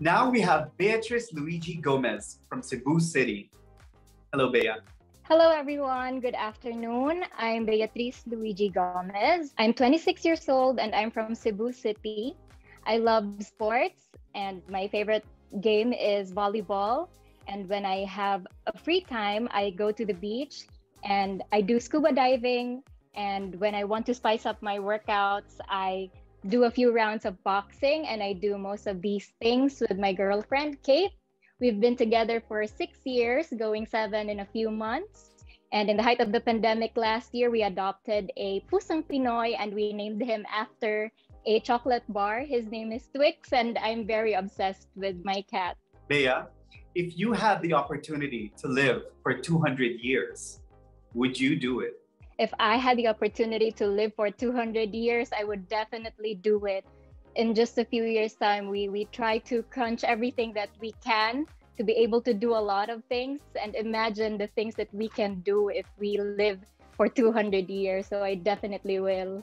Now we have Beatrice Luigi Gomez from Cebu City. Hello, Bea. Hello, everyone. Good afternoon. I'm Beatrice Luigi Gomez. I'm 26 years old and I'm from Cebu City. I love sports, and my favorite game is volleyball. And when I have a free time, I go to the beach and I do scuba diving. And when I want to spice up my workouts, I do a few rounds of boxing and I do most of these things with my girlfriend, Kate. We've been together for six years, going seven in a few months. And in the height of the pandemic last year, we adopted a Pusang Pinoy and we named him after a chocolate bar. His name is Twix, and I'm very obsessed with my cat. Bea, if you had the opportunity to live for 200 years, would you do it? If I had the opportunity to live for 200 years, I would definitely do it. In just a few years' time, we, we try to crunch everything that we can to be able to do a lot of things and imagine the things that we can do if we live for 200 years. So I definitely will.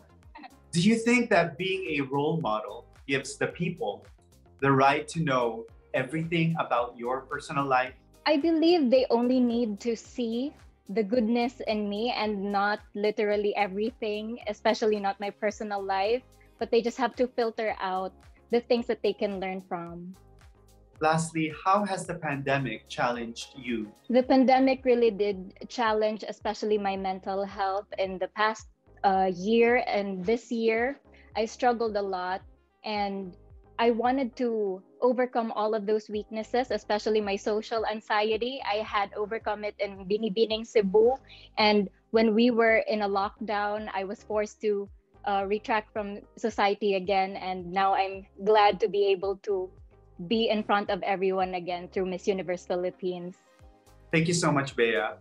Do you think that being a role model gives the people the right to know everything about your personal life? I believe they only need to see the goodness in me and not literally everything, especially not my personal life, but they just have to filter out the things that they can learn from. Lastly, how has the pandemic challenged you? The pandemic really did challenge, especially my mental health in the past uh, year and this year. I struggled a lot and I wanted to overcome all of those weaknesses, especially my social anxiety. I had overcome it in Binibining Cebu. And when we were in a lockdown, I was forced to uh, retract from society again. And now I'm glad to be able to be in front of everyone again through Miss Universe Philippines. Thank you so much, Bea.